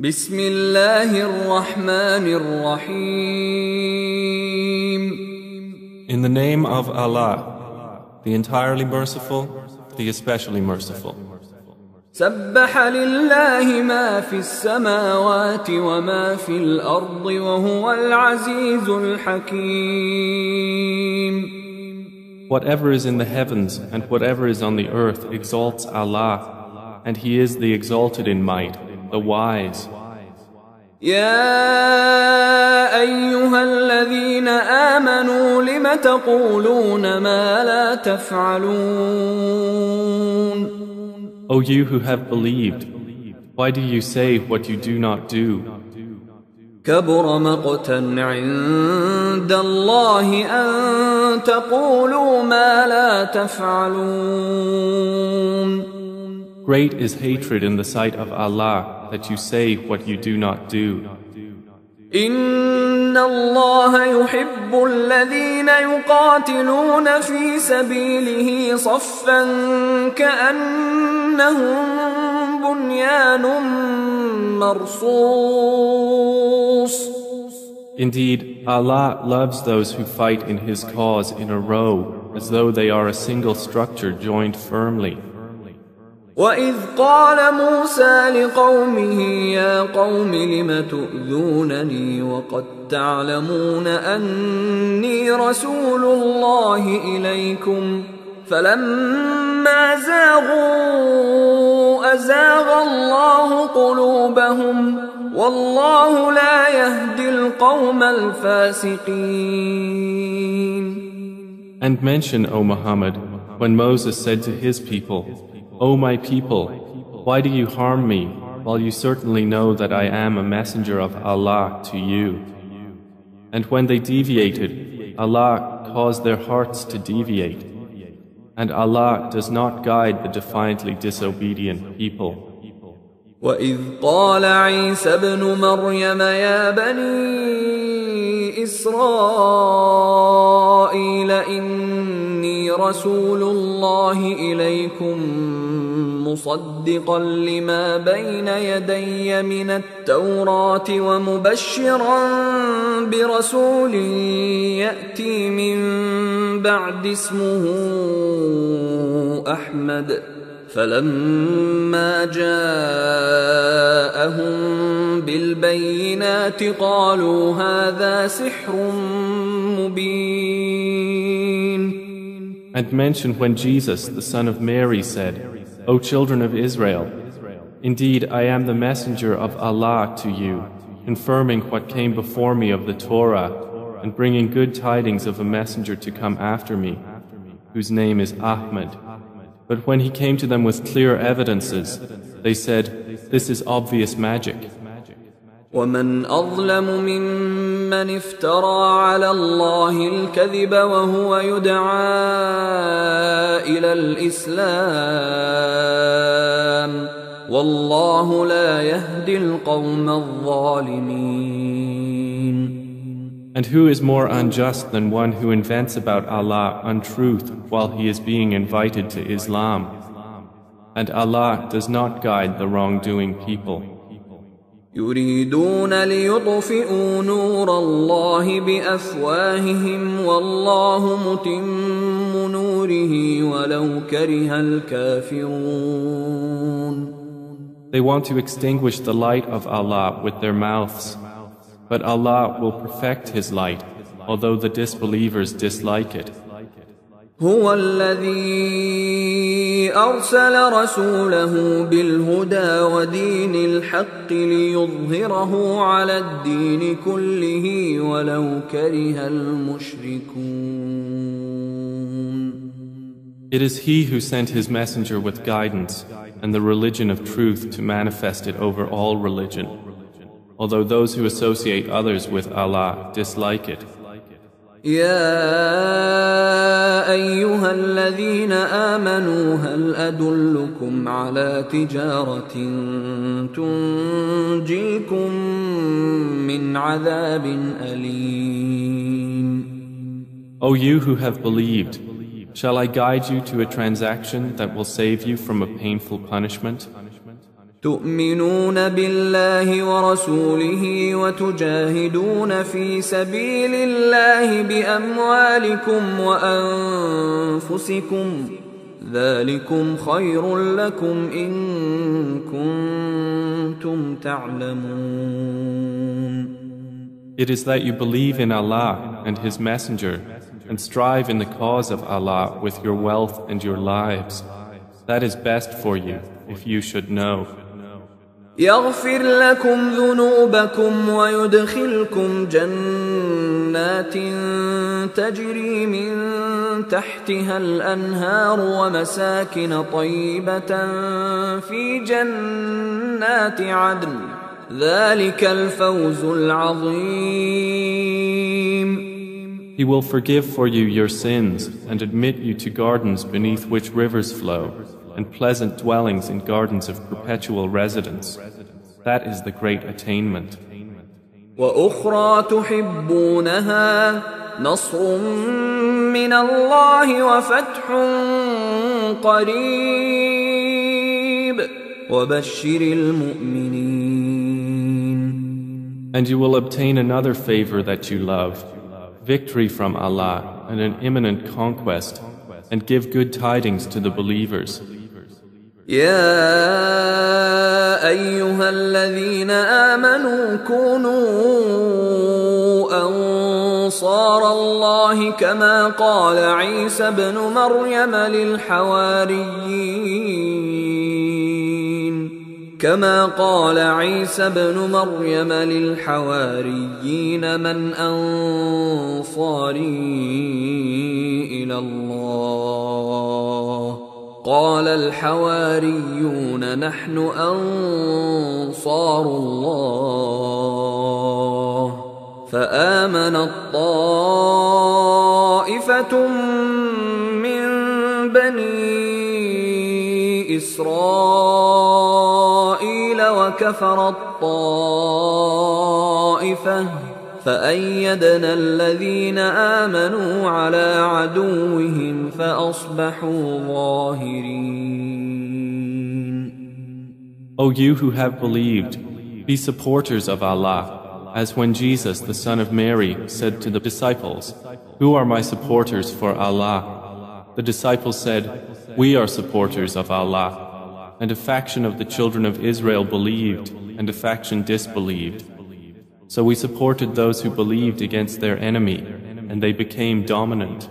بسم الله الرحمن الرحيم In the name of Allah, the entirely merciful, the especially merciful. سبح لله ما في السماوات وما في الأرض وهو العزيز الحكيم Whatever is in the heavens and whatever is on the earth exalts Allah, and He is the exalted in might, The wise. يا أيها الذين آمنوا لم تقولون ما لا تفعلون O you who have believed, why do you say what you do not do? كبر مقتا عند الله أن تقولوا ما لا تفعلون Great is hatred in the sight of Allah that you say what you do not do. إن الله يحب الذين يقاتلون في سبيله صفا كأنهم بنيان مرصوص Indeed, Allah loves those who fight in His cause in a row as though they are a single structure joined firmly. وإذ قال موسى لقومه يا قوم لم تؤذونني وقد تعلمون أني رسول الله إليكم فلما زاغوا أزاغ الله قلوبهم والله لا يهدي القوم الفاسقين And mention, O Muhammad, when Moses said to his people, O my people, why do you harm me, while you certainly know that I am a messenger of Allah to you? And when they deviated, Allah caused their hearts to deviate. And Allah does not guide the defiantly disobedient people. وإذ قال عيسى ابن مريم يا بني إسرائيل إني رسول الله إليكم مصدقا لما بين يدي من التوراة ومبشرا برسول يأتي من بعد اسمه أحمد. فلما جاءهم بالبينات قالوا هذا سحر مبين. And mention when Jesus, the son of Mary, said, O children of Israel, indeed I am the messenger of Allah to you, confirming what came before me of the Torah, and bringing good tidings of a messenger to come after me, whose name is Ahmed. But when he came to them with clear evidences, they said, This is obvious magic. ومن أظلم ممن افترى على الله الكذب وهو يدعى إلى الإسلام والله لا يهدي القوم الظالمين And who is more unjust than one who invents about Allah untruth while he is being invited to Islam? And Allah does not guide the wrongdoing people. يريدون ليطفئوا نور الله بأفواههم والله متم نوره ولو كره الكافرون They want to extinguish the light of Allah with their mouths, but Allah will perfect His light, although the disbelievers dislike it. هو الذي أرسل رسوله بالهدى ودين الحق ليظهره على الدين كله ولو كره المشركون It is He who sent His messenger with guidance and the religion of truth to manifest it over all religion, although those who associate others with Allah dislike it. يا أيها الذين آمنوا هل أدلكم على تجارة تنجيكم من عذاب أليم O you who have believed, shall I guide you to a transaction that will save you from a painful punishment? تؤمنون بالله ورسوله وتجاهدون في سبيل الله باموالكم وانفسكم ذلكم خير لكم ان كنتم تعلمون It is that you believe in Allah and His Messenger and strive in the cause of Allah with your wealth and your lives. That is best for you if you should know. يغفر لكم ذنوبكم ويدخلكم جنات تجري من تحتها الأنهار ومساكن طيبة في جنات عدن. ذلك الفوز العظيم. He will forgive for you your sins and admit you to gardens beneath which rivers flow. and pleasant dwellings in gardens of perpetual residence. That is the great attainment. واخرى تحبونها نصر من الله وفتح قريب وبشر المؤمنين And you will obtain another favor that you love, victory from Allah and an imminent conquest, and give good tidings to the believers. يا أيها الذين آمنوا كونوا أنصار الله كما قال عيسى ابن مريم للحواريين. كما قال عيسى ابن مريم للحواريين من أنصاري إلى الله. قال الحواريون نحن أنصار الله. فامنت طائفه من بني إسرائيل وكفرت طائفه فأيدنا الذين آمنوا على عدوهم فأصبحوا ظاهرين O you who have believed, be supporters of Allah, as when Jesus, the son of Mary, said to the disciples, Who are my supporters for Allah? The disciples said, We are supporters of Allah. And a faction of the children of Israel believed, and a faction disbelieved. So we supported those who believed against their enemy, and they became dominant.